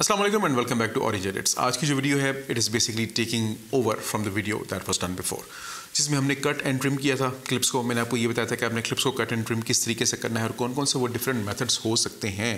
Assalamu alaikum and welcome back to Origin आज की जो वीडियो है it is basically taking over from the video that was done before जिसमें हमने cut and trim किया था क्लिप्स को। मैंने आपको ये बताया था कि आपने क्लिप्स को कट एंड ट्रिम किस तरीके से करना है और कौन कौन से वो डिफरेंट मेथड्स हो सकते हैं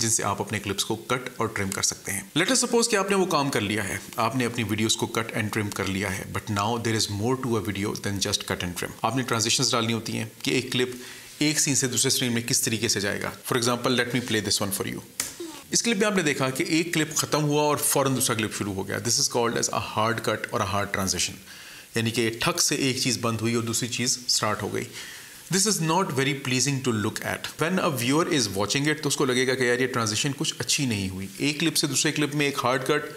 जिनसे आप अपने क्लिप्स को कट और ट्रिम कर सकते हैं। लेटर सपोज़ कि आपने वो काम कर लिया है। आपने अपनी वीडियोस को कट एंड ट्रिम कर लिया है but now there is more to a video then just cut and trim आपने ट्रांजेक्शन डालनी होती हैं कि एक क्लिप एक सीन से दूसरे स्क्रीन में किस तरीके से जाएगा। For example let me play this one for you इस क्लिप में आपने देखा कि एक क्लिप खत्म हुआ और फ़ौरन दूसरा क्लिप शुरू हो गया। This is called as a hard cut और अ हार्ड ट्रांजेक्शन यानी कि ठक से एक चीज़ बंद हुई और दूसरी चीज़ स्टार्ट हो गई। This is not very pleasing to look at when a viewer is watching it तो उसको लगेगा कि यार ये ट्रांजेक्शन कुछ अच्छी नहीं हुई। एक क्लिप से दूसरे क्लिप में एक हार्ड कट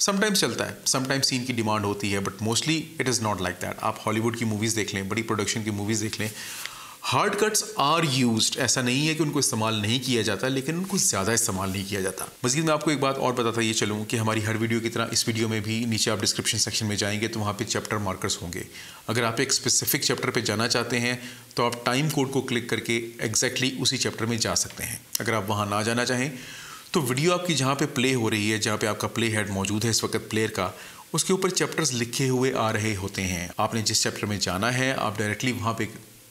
समटाइम्स चलता है। समटाइम्स सीन की डिमांड होती है but mostly it is not like that आप हॉलीवुड की मूवीज़ देख लें, बड़ी प्रोडक्शन की मूवीज़ देख लें हार्ड कट्स आर यूज़ ऐसा नहीं है कि उनको इस्तेमाल नहीं किया जाता, लेकिन उनको ज़्यादा इस्तेमाल नहीं किया जाता। मजीद मैं आपको एक बात और बताता ये चलूँ कि हमारी हर वीडियो की तरह इस वीडियो में भी नीचे आप डिस्क्रिप्शन सेक्शन में जाएँगे तो वहाँ पे चैप्टर मार्कर्स होंगे। अगर आप एक स्पेसिफिक चैप्टर पर जाना चाहते हैं तो आप टाइम कोड को क्लिक करके एग्जैक्टली exactly उसी चैप्टर में जा सकते हैं। अगर आप वहाँ ना जाना चाहें तो वीडियो आपकी जहाँ पे प्ले हो रही है, जहाँ पे आपका प्ले हेड मौजूद है इस वक्त प्लेयर का, उसके ऊपर चैप्टर्स लिखे हुए आ रहे होते हैं। आपने जिस चैप्टर में जाना है, आप डायरेक्टली वहाँ पे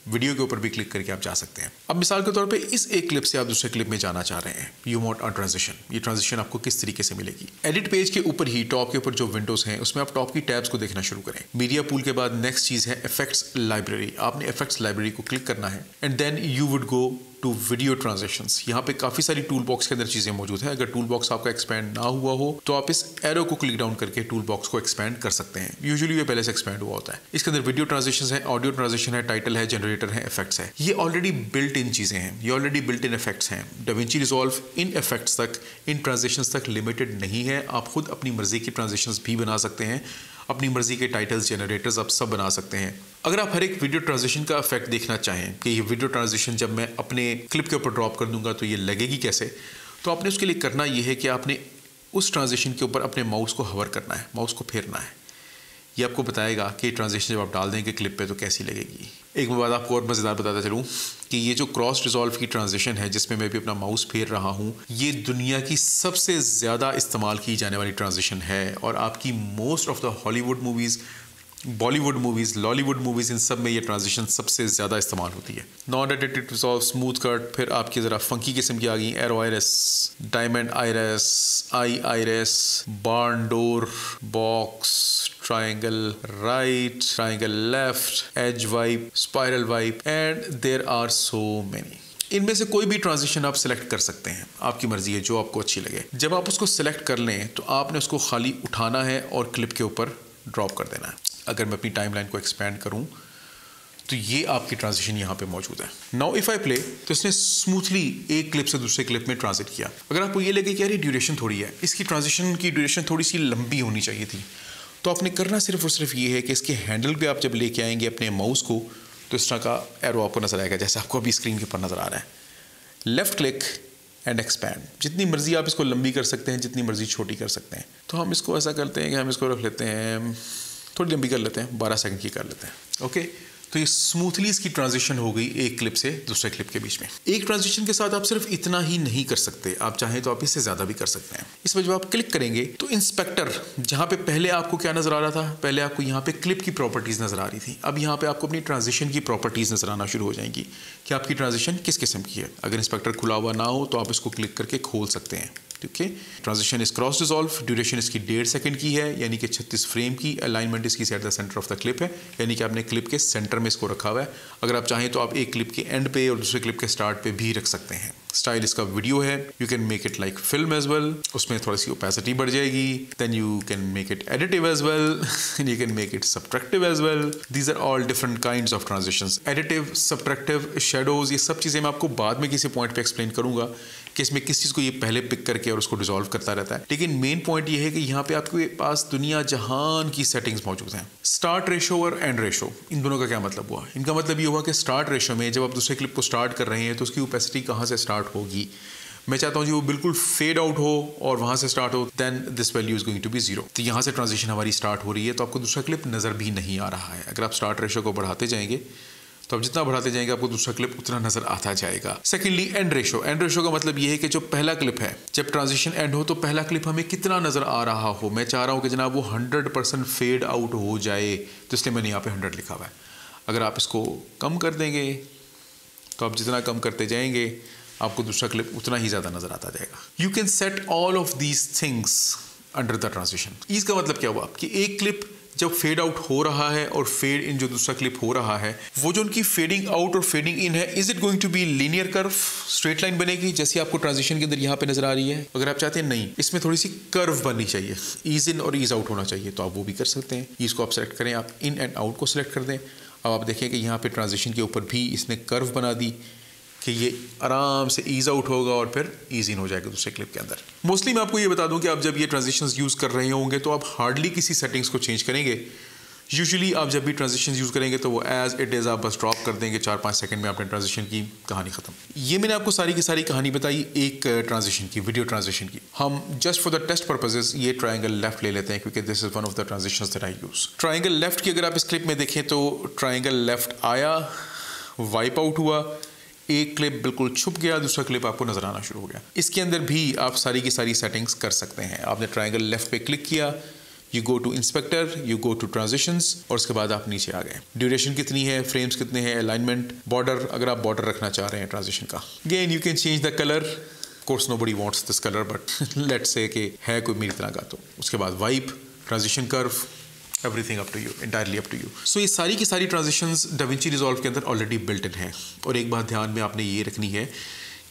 वीडियो के ऊपर भी क्लिक करके आप जा सकते हैं। अब मिसाल के तौर पे इस एक क्लिप से आप दूसरे क्लिप में जाना चाह रहे हैं। यू वॉन्ट अ ट्रांजेक्शन ये ट्रांजेक्शन आपको किस तरीके से मिलेगी? एडिट पेज के ऊपर ही टॉप के ऊपर जो विंडोज़ हैं, उसमें आप टॉप की टैब्स को देखना शुरू करें। मीडिया पूल के बाद नेक्स्ट चीज़ है इफेक्ट्स लाइब्रेरी आपने इफेक्ट्स लाइब्रेरी को क्लिक करना है and then you would go to video transitions यहाँ पे काफ़ी सारी टूल बॉक्स के अंदर चीज़ें मौजूद हैं। अगर टूल बॉक्स आपका एक्सपैंड ना हुआ हो तो आप इस एरो को क्लिक डाउन करके टूल बॉक्स को एक्सपेंड कर सकते हैं। यूजुअली ये पहले से एक्सपेंड हुआ होता है। इसके अंदर वीडियो ट्रांजेक्शन है ऑडियो ट्रांजेक्शन है टाइटल है जनरेटर है इफेक्ट्स है। ये ऑलरेडी बिल्ट इन चीज़ें हैं। ये ऑलरेडी बिल्ट इन इफेक्ट्स हैं। डविंची रिजॉल्व इन इफेक्ट्स तक इन ट्रांजेक्शन तक लिमिटेड नहीं है। आप खुद अपनी मर्ज़ी की ट्रांजेक्शन भी बना सकते हैं। अपनी मर्ज़ी के टाइटल्स जनरेटर्स आप सब बना सकते हैं। अगर आप हर एक वीडियो ट्रांजिशन का इफ़ेक्ट देखना चाहें कि ये वीडियो ट्रांजिशन जब मैं अपने क्लिप के ऊपर ड्रॉप कर दूँगा तो ये लगेगी कैसे तो आपने उसके लिए करना ये है कि आपने उस ट्रांजिशन के ऊपर अपने माउस को हवर करना है माउस को फेरना है। ये आपको बताएगा कि ट्रांजिशन जब आप डाल देंगे क्लिप पे तो कैसी लगेगी। एक बात आपको और मज़ेदार बताता चलूँ कि ये जो क्रॉस रिजॉल्व की ट्रांजिशन है, जिसमें मैं भी अपना माउस फेर रहा हूँ, ये दुनिया की सबसे ज़्यादा इस्तेमाल की जाने वाली ट्रांजिशन है और आपकी most of the Hollywood movies Bollywood movies Lollywood movies इन सब में ये ट्रांजिशन सबसे ज़्यादा इस्तेमाल होती है। Non edited resolve smooth cut फिर आपकी ज़रा फंकी किस्म की आ गई arrow iris diamond iris eye iris barn door box triangle right, triangle left, edge wipe, spiral wipe and there are so many. इनमें से कोई भी ट्रांजिशन आप सिलेक्ट कर सकते हैं आपकी मर्ज़ी है जो आपको अच्छी लगे। जब आप उसको सिलेक्ट कर लें तो आपने उसको खाली उठाना है और क्लिप के ऊपर ड्रॉप कर देना है। अगर मैं अपनी टाइमलाइन को एक्सपेंड करूँ तो ये आपकी ट्रांजिशन यहाँ पे मौजूद है। नाउ इफ़ आई प्ले तो इसने स्मूथली एक क्लिप से दूसरे क्लिप में ट्रांजिट किया। अगर आपको ये लगे कि यार ये ड्यूरेशन थोड़ी है, इसकी ट्रांजिशन की ड्यूरेशन थोड़ी सी लंबी होनी चाहिए थी तो आपने करना सिर्फ़ और सिर्फ़ ये है कि इसके हैंडल पे आप जब लेके आएँगे अपने माउस को तो इस तरह का एरो आपको नज़र आएगा, जैसे आपको अभी स्क्रीन के ऊपर नज़र आ रहा है। लेफ़्ट क्लिक एंड एक्सपैंड जितनी मर्ज़ी आप इसको लंबी कर सकते हैं, जितनी मर्ज़ी छोटी कर सकते हैं। तो हम इसको ऐसा करते हैं कि हम इसको रख लेते हैं थोड़ी लंबी कर लेते हैं, बारह सेकंड की कर लेते हैं। ओके तो ये स्मूथली इसकी ट्रांजिशन हो गई एक क्लिप से दूसरे क्लिप के बीच में। एक ट्रांजिशन के साथ आप सिर्फ़ इतना ही नहीं कर सकते। आप चाहें तो आप इससे ज़्यादा भी कर सकते हैं। इस जब आप क्लिक करेंगे तो इंस्पेक्टर जहाँ पे पहले आपको क्या नज़र आ रहा था? पहले आपको यहाँ पे क्लिप की प्रॉपर्टीज़ नज़र आ रही थी। अब यहाँ पे आपको अपनी ट्रांजिशन की प्रॉपर्टीज़ नज़र आना शुरू हो जाएँगी। कि आपकी ट्रांजिशन किस किस्म की है? अगर इंस्पेक्टर खुला हुआ ना हो तो आप इसको क्लिक करके खोल सकते हैं। ठीक है transition is cross dissolve duration इसकी डेढ़ सेकंड की है, यानी कि 36 फ्रेम की अलाइनमेंट इसकी set the centre of the clip है, यानी कि आपने क्लिप के सेंटर में इसको रखा हुआ है। अगर आप चाहें तो आप एक क्लिप के एंड पे और दूसरे क्लिप के स्टार्ट पे भी रख सकते हैं। स्टाइल इसका वीडियो है। You can make it like film as well उसमें थोड़ी सी ओपेसिटी बढ़ जाएगी। Then you can make it additive as well you can make it subtractive as well these are all different kind of transaction additive subtractive shadows ये सब चीज़ें मैं आपको बाद में किसी पॉइंट पे एक्सप्लेन करूँगा। कि इसमें किस चीज़ को ये पहले पिक करके और उसको डिजोल्व करता रहता है। लेकिन मेन पॉइंट ये है कि यहाँ पे आपके पास दुनिया जहान की सेटिंग्स मौजूद हैं। स्टार्ट रेशो और एंड रेशो इन दोनों का क्या मतलब हुआ? इनका मतलब ये हुआ कि स्टार्ट रेशो में जब आप दूसरे क्लिप को स्टार्ट कर रहे हैं तो उसकी ओपेसिटी कहाँ से स्टार्ट होगी? मैं चाहता हूँ जी वो बिल्कुल फेड आउट हो और वहाँ से स्टार्ट हो then this value is going to be zero तो यहाँ से ट्रांजिशन हमारी स्टार्ट हो रही है तो आपको दूसरा क्लिप नज़र भी नहीं आ रहा है। अगर आप स्टार्ट रेशो को बढ़ाते जाएँगे तो आप जितना बढ़ाते जाएँगे, आपको दूसरा क्लिप उतना नज़र आता जाएगा। Secondly end ratio end ratio का मतलब ये है कि जो पहला क्लिप है, जब ट्रांजिशन एंड हो तो पहला क्लिप हमें कितना नज़र आ रहा हो? मैं चाह रहा हूँ कि जनाब वो हंड्रेड परसेंट फेड आउट हो जाए तो इसलिए मैंने यहाँ पे हंड्रेड लिखा हुआ है। अगर आप इसको कम कर देंगे तो आप जितना कम करते जाएँगे, आपको दूसरा क्लिप उतना ही ज़्यादा नज़र आता जाएगा। You can set all of these things under the transition इसका मतलब क्या हुआ? कि एक क्लिप जब फेड आउट हो रहा है और फेड इन जो दूसरा क्लिप हो रहा है, वो जो उनकी फेडिंग आउट और फेडिंग इन है is it going to be linear curve straight line बनेगी, जैसे आपको ट्रांजिशन के अंदर यहाँ पे नज़र आ रही है? अगर आप चाहते हैं, नहीं। इसमें थोड़ी सी कर्व बननी चाहिए। ईज इन और ईज आउट होना चाहिए तो आप वो भी कर सकते हैं। इसको आप सेलेक्ट करें, आप इन एंड आउट को सिलेक्ट कर दें। अब आप देखें कि यहाँ पे ट्रांजिशन के ऊपर भी इसने कर्व बना दी। कि ये आराम से ईज आउट होगा और फिर ईज इन हो जाएगा दूसरे क्लिप के अंदर। मोस्टली मैं आपको ये बता दूँ कि आप जब ये ट्रांजिशंस यूज़ कर रहे होंगे तो आप हार्डली किसी सेटिंग्स को चेंज करेंगे। यूजुअली आप जब भी ट्रांजिशन यूज़ करेंगे तो वो एज इट इज़ आप बस ड्रॉप कर देंगे चार पाँच सेकंड में आपने ट्रांजिशन की, कहानी ख़त्म। ये मैंने आपको सारी की सारी कहानी बताई एक ट्रांजिशन की वीडियो ट्रांजिशन की। हम just for the test purposes ये ट्राइंगल लेफ़्ट ले लेते हैं, क्योंकि this is one of the transition that I use triangle left की अगर आप इस क्लिप में देखें तो ट्राइंगल लेफ़्ट आया वाइप आउट हुआ। एक क्लिप बिल्कुल छुप गया, दूसरा क्लिप आपको नज़र आना शुरू हो गया। इसके अंदर भी आप सारी की सारी सेटिंग्स कर सकते हैं। आपने ट्राइंगल लेफ़्ट पे क्लिक किया you go to inspector you go to transitions और उसके बाद आप नीचे आ गए। ड्यूरेशन कितनी है फ्रेम्स कितने हैं अलाइनमेंट बॉर्डर अगर आप बॉर्डर रखना चाह रहे हैं ट्रांजिशन का। Again you can change the colour course nobody wants this colour but let's say है कोई मेरी तरह का तो उसके बाद wipe transition curve everything up to you entirely up to you so ये सारी की सारी ट्रांजिशंस डविंची रिजॉल्व के अंदर ऑलरेडी बिल्ट इन है। और एक बात ध्यान में आपने ये रखनी है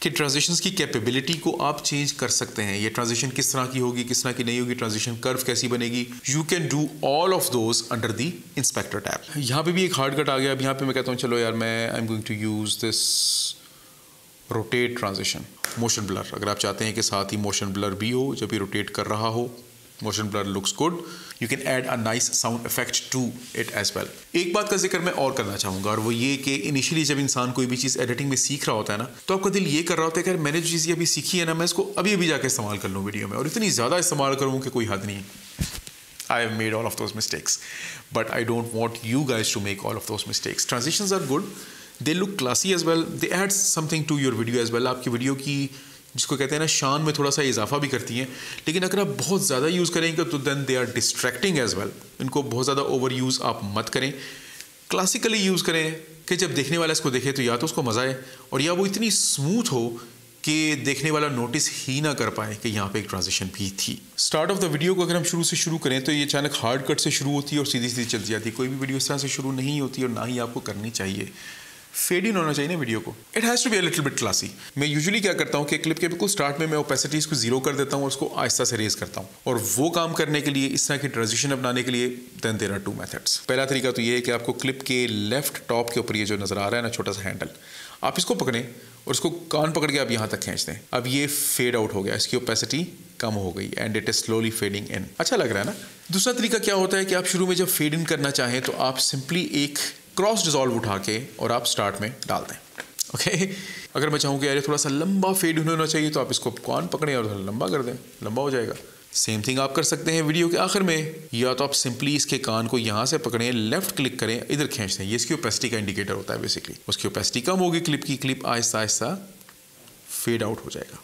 कि ट्रांजिशंस की कैपेबिलिटी को आप चेंज कर सकते हैं। ये ट्रांजेक्शन किस तरह की होगी, किस तरह की नहीं होगी ट्रांजेक्शन कर्व कैसी बनेगी? You can do all of those under the inspector tab यहाँ पे भी एक हार्ड कट आ गया। अब यहाँ पे मैं कहता हूँ, चलो यार, मैं I am going to use this rotate transaction motion blur अगर आप चाहते हैं कि साथ ही मोशन ब्लर भी हो, जब ये रोटेट कर रहा हो motion blur looks good you can add a nice sound effect to it as well एक बात का ज़िक्र मैं और करना चाहूँगा, और वो ये कि इनिशियली जब इंसान कोई भी चीज़ एडिटिंग में सीख रहा होता है ना तो आपका दिल ये कर रहा होता है कि मैंने जो चीज़ अभी सीखी है ना, मैं इसको अभी अभी जाकर इस्तेमाल कर लूँ वीडियो में और इतनी ज़्यादा इस्तेमाल करूँ कि कोई हद नहीं I have made all of those mistakes. But I don't want you guys to make all of those mistakes. Transitions are good. They look classy as well. They add something to your video as well. आपकी video की जिसको कहते हैं ना, शान में थोड़ा सा इजाफा भी करती हैं। लेकिन अगर आप बहुत ज़्यादा यूज़ करेंगे तो then they are distracting as well इनको बहुत ज़्यादा ओवर यूज़ आप मत करें। क्लासिकली यूज़ करें कि जब देखने वाला इसको देखे तो या तो उसको मज़ा आए, और या वो इतनी स्मूथ हो कि देखने वाला नोटिस ही ना कर पाए कि यहाँ पे एक ट्रांजिशन भी थी। स्टार्ट ऑफ़ द वीडियो को अगर हम शुरू से शुरू करें तो ये अचानक हार्ड कट से शुरू होती है और सीधी सीधी चलती जाती है। कोई भी वीडियो इस तरह से शुरू नहीं होती और ना ही आपको करनी चाहिए। फेड इन होना चाहिए ना वीडियो को। It has to be little bit classy मैं यूजुअली क्या करता हूँ कि क्लिप के बिल्कुल स्टार्ट में मैं ओपेसिटीज को ज़ीरो कर देता हूँ और उसको आहिस्ता से रेज करता हूँ। और वो काम करने के लिए, इस तरह की ट्रांजिशन अपनाने के लिए then there are two methods पहला तरीका तो ये है कि आपको क्लिप के लेफ़्ट टॉप के ऊपर ये जो नज़र आ रहा है ना, छोटा सा हैंडल आप इसको पकड़ें और उसको कान पकड़ के आप यहाँ तक खींच दें। अब ये फेड आउट हो गया, इसकी ओपेसिटी कम हो गई and it is slowly fading in अच्छा लग रहा है ना? दूसरा तरीका क्या होता है कि आप शुरू में जब फेड इन करना चाहें तो आप सिंपली एक क्रॉस डिजॉल्व उठा के और आप स्टार्ट में डाल दें। ओके? अगर मैं चाहूँ कि यार थोड़ा सा लंबा फेड होना चाहिए तो आप इसको कान पकड़ें और थोड़ा लंबा कर दें। लंबा हो जाएगा। सेम थिंग आप कर सकते हैं वीडियो के आखिर में। या तो आप सिंपली इसके कान को यहाँ से पकड़ें लेफ़्ट क्लिक करें, इधर खींच दें। ये इसकी ओपेसिटी का इंडिकेटर होता है बेसिकली उसकी ओपेसिटी कम होगी क्लिप की clip Aahista Aahista fade out हो जाएगा।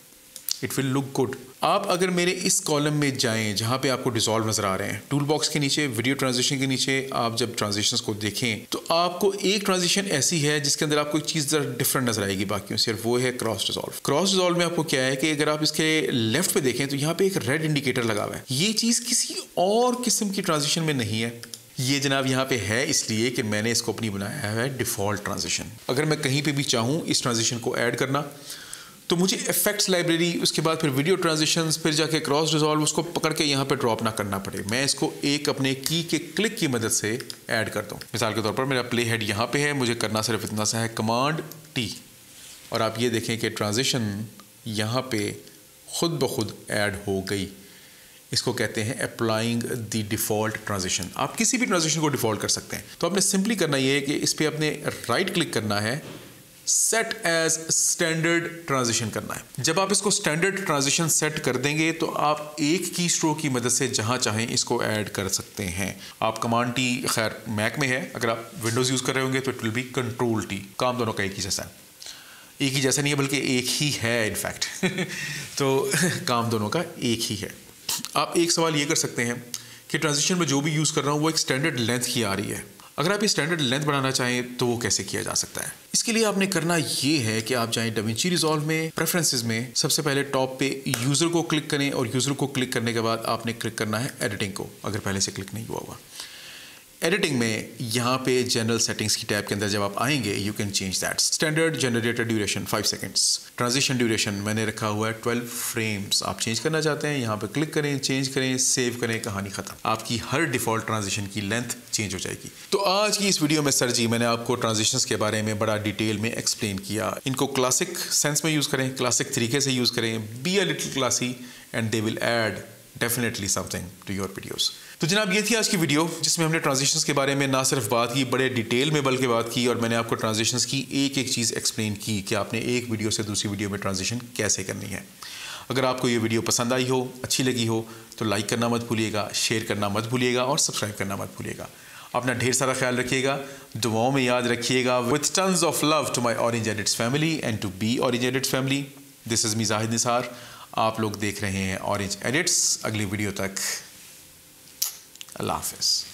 इट विल लुक गुड आप अगर मेरे इस कॉलम में जाएँ, जहाँ पे आपको डिजॉल्व नज़र आ रहे हैं टूल बॉक्स के नीचे वीडियो ट्रांजिशन के नीचे, आप जब ट्रांजिशंस को देखें तो आपको एक ट्रांजिशन ऐसी है जिसके अंदर आपको एक चीज़ ज़रा डिफरेंट नज़र आएगी बाकी सिर्फ़ वो है क्रॉस डिजॉल्व क्रॉस डिजॉल्व में आपको क्या है कि अगर आप इसके लेफ़्ट पे देखें तो यहाँ पे एक रेड इंडिकेटर लगा हुआ है। ये चीज़ किसी और किस्म की ट्रांजिशन में नहीं है। ये जनाब यहाँ पे है इसलिए कि मैंने इसको अपनी बनाया है डिफ़ॉल्ट ट्रांजिशन अगर मैं कहीं पे भी चाहूँ, इस ट्रांजिशन को ऐड करना तो मुझे इफेक्ट्स लाइब्रेरी उसके बाद फिर वीडियो ट्रांजिशंस फिर जाके क्रॉस रिजॉल्व उसको पकड़ के यहाँ पे ड्रॉप ना करना पड़े। मैं इसको एक अपने की के क्लिक की मदद से ऐड करता हूँ। मिसाल के तौर पर मेरा प्ले हेड यहाँ पे है, मुझे करना सिर्फ़ इतना सा है कमांड टी और आप ये देखें कि ट्रांजिशन यहाँ पे खुद ब खुद ऐड हो गई। इसको कहते हैं अप्लाइंग द डिफ़ॉल्ट ट्रांजिशन आप किसी भी ट्रांजिशन को डिफ़ॉल्ट कर सकते हैं। तो आपने सिंपली करना ये है कि इस पर आपने राइट क्लिक करना है। सेट एज स्टैंडर्ड ट्रांजिशन करना है। जब आप इसको स्टैंडर्ड ट्रांजिशन सेट कर देंगे तो आप एक की स्ट्रोक की मदद से जहाँ चाहें इसको ऐड कर सकते हैं। आप कमांड टी खैर मैक में है। अगर आप विंडोज़ यूज़ कर रहे होंगे तो it will be control T काम दोनों का एक ही जैसा है। एक ही जैसा नहीं है, बल्कि एक ही है इनफैक्ट तो काम दोनों का एक ही है। आप एक सवाल ये कर सकते हैं कि ट्रांजिशन में जो भी यूज़ कर रहा हूँ, वो एक स्टैंडर्ड लेंथ की आ रही है। अगर आप स्टैंडर्ड लेंथ बढ़ाना चाहें तो वो कैसे किया जा सकता है? इसके लिए आपने करना ये है कि आप जाएँ डविंची रिजॉल्व में प्रेफरेंसेस में। सबसे पहले टॉप पे यूज़र को क्लिक करें और यूज़र को क्लिक करने के बाद आपने क्लिक करना है एडिटिंग को, अगर पहले से क्लिक नहीं हुआ हुआ एडिटिंग में यहाँ पे जनरल सेटिंग्स की टैब के अंदर जब आप आएँगे you can change that standard generator duration five seconds transition duration मैंने रखा हुआ है ट्वेल्व फ्रेम्स आप चेंज करना चाहते हैं, यहाँ पे क्लिक करें चेंज करें सेव करें, कहानी खत्म. आपकी हर डिफ़ॉल्ट ट्रांजिशन की लेंथ चेंज हो जाएगी. तो आज की इस वीडियो में सर जी, मैंने आपको ट्रांजिशन के बारे में बड़ा डिटेल में एक्सप्लेन किया. इनको क्लासिक सेंस में यूज़ करें क्लासिक तरीके से यूज़ करें. Be a little classy and they will add definitely something to your videos तो जनाब, ये थी आज की वीडियो जिसमें हमने ट्रांजिशंस के बारे में ना सिर्फ़ बात की, बड़े डिटेल में बल्कि बात की और मैंने आपको ट्रांजिशंस की एक एक चीज़ एक्सप्लेन की कि आपने एक वीडियो से दूसरी वीडियो में ट्रांजिशन कैसे करनी है। अगर आपको ये वीडियो पसंद आई हो, अच्छी लगी हो तो लाइक करना मत भूलिएगा शेयर करना मत भूलिएगा और सब्सक्राइब करना मत भूलिएगा। अपना ढेर सारा ख्याल रखिएगा, दुआओं में याद रखिएगा। With tons of love to my orange edits family and to be orange edits family this is me Zahid Nisar आप लोग देख रहे हैं ऑरेंज एडिट्स अगली वीडियो तक। अल्लाह हाफिज़।